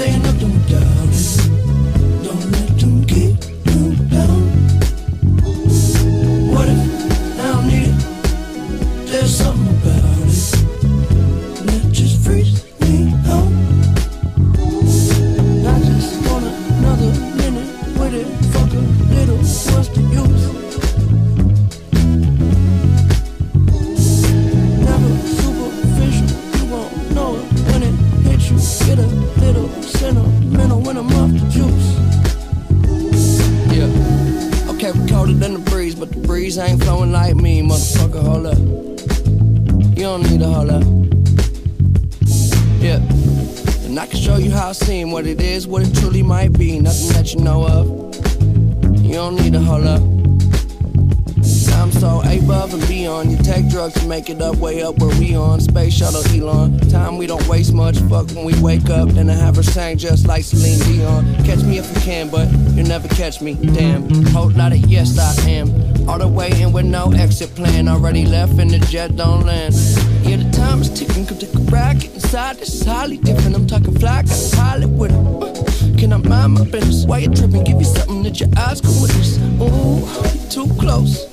saying nothing, darling. Don't let them get you down. What if I need it? There's something about it that just frees me. I just want another minute with it. Than the breeze, but the breeze ain't flowing like me, motherfucker. Hold up. You don't need to hold up. Yeah. And I can show you how I seem, what it is, what it truly might be. Nothing that you know of. You don't need to hold up. Above and beyond. You take drugs to make it up, way up where we on. Space shuttle Elon. Time we don't waste much. Fuck when we wake up. Then I have her sang just like Celine Dion. Catch me if you can, but you'll never catch me. Damn. Whole lot of yes, I am. All the way in with no exit plan. Already left and the jet don't land. Yeah, the time is ticking. Come take a. Get inside. This is highly different. I'm talking fly. Got a pilot with it. Can I mind my business? Why you tripping? Give you something that your eyes can witness. Ooh, too close.